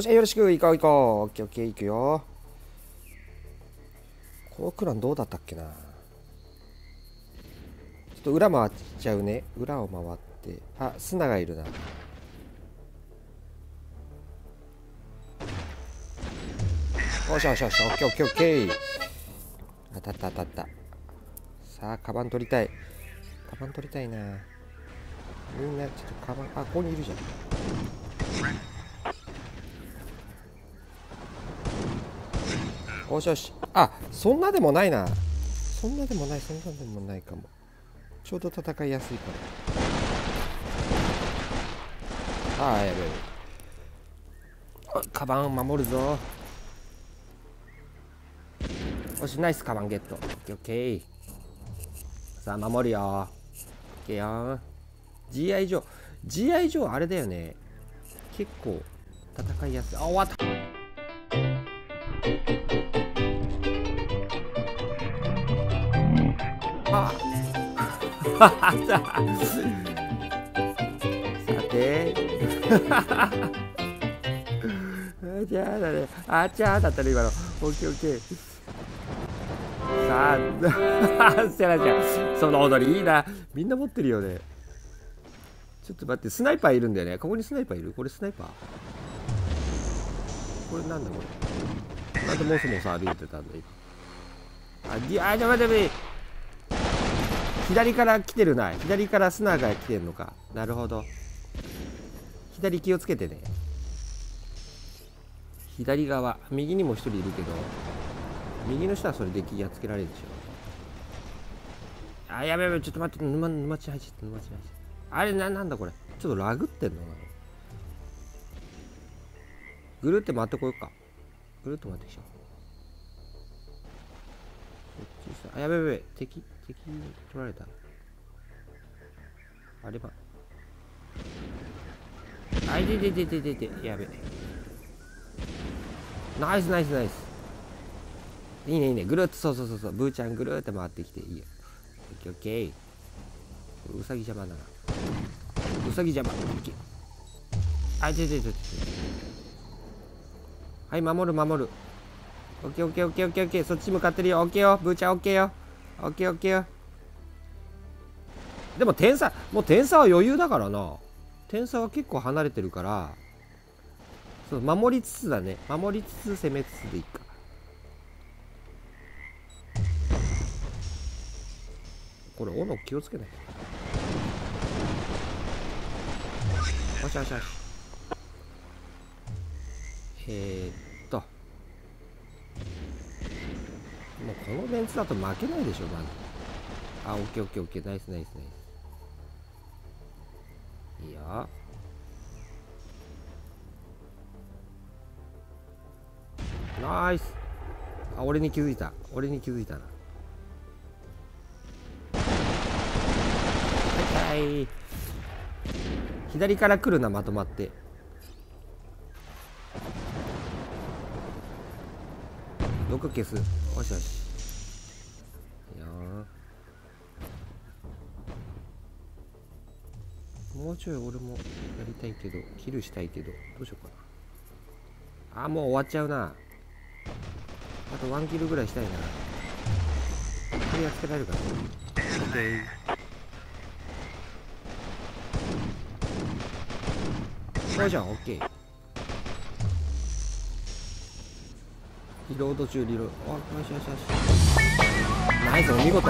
おっしゃよろしく。行こう行こう。オッケーオッケー行くよ。このクランどうだったっけな。ちょっと裏回っちゃうね。裏を回って。あ砂がいるな。よしよしよしオッケーオッケーオッケー。当たった当たった。さあカバン取りたい。カバン取りたいな。みんなちょっとカバンあここにいるじゃん。よしよし。あそんなでもないな。そんなでもないそんなでもないかも。ちょうど戦いやすいから。ああやべえ。カバン守るぞ。よしナイスカバンゲット。オッケー。オッケーさあ守るよ。オッケーよ。GI 上 GI 上あれだよね。結構戦いやすい。あ終わった。さて。あちゃーだねあちゃーだったね今のオッケーオッケーさあセラちゃんその踊りいいな。みんな持ってるよね。ちょっと待ってスナイパーいるんだよね。ここにスナイパーいる？これスナイパー？これなんだこれ？なんでもそもそ歩いてたんだ今。あディあちょ待って待って左から来てるな。左からスナーが来てるのか。なるほど。左気をつけてね。左側。右にも一人いるけど。右の人はそれで気がつけられるでしょ。あやべやべちょっと待って。沼沼地入っちゃった。沼地入っちゃった。あれななんだこれ。ちょっとラグってんのぐるって回ってこようか。ぐるっと回ってきちゃう。あやべやべ敵敵に取られた。あれば。あいででででででやべ。ナイスナイスナイス。いいねいいね。ぐるっとそうそうそうそう。ブーちゃんぐるって回ってきて。いいよ。オッケーオッケー。うさぎ邪魔だな。うさぎ邪魔。あいてててて。はい守る守る。オッケーオッケーオッケーオッケーオッケーそっち向かってるよ。オッケーよ。ブーちゃんオッケーよ。オッケーオッケーよ。でも点差もう点差は余裕だからな。点差は結構離れてるからそう守りつつだね。守りつつ攻めつつでいいか。これ斧気をつけないよしよしよし。えー、っともうこのメンツだと負けないでしょまずあオッケーオッケーオッケー。ナイスナイスナイス。いいよ。ナイス。あ俺に気づいた。俺に気づいたな。はいはい左から来るなまとまって。毒消すよしよし。いいよもうちょい俺もやりたいけどキルしたいけどどうしようかな。あもう終わっちゃうな。あとワンキルぐらいしたいな。これやっつけられるかな。OK そうじゃん OK リロード中リロードあよしよしよしナイスお見事。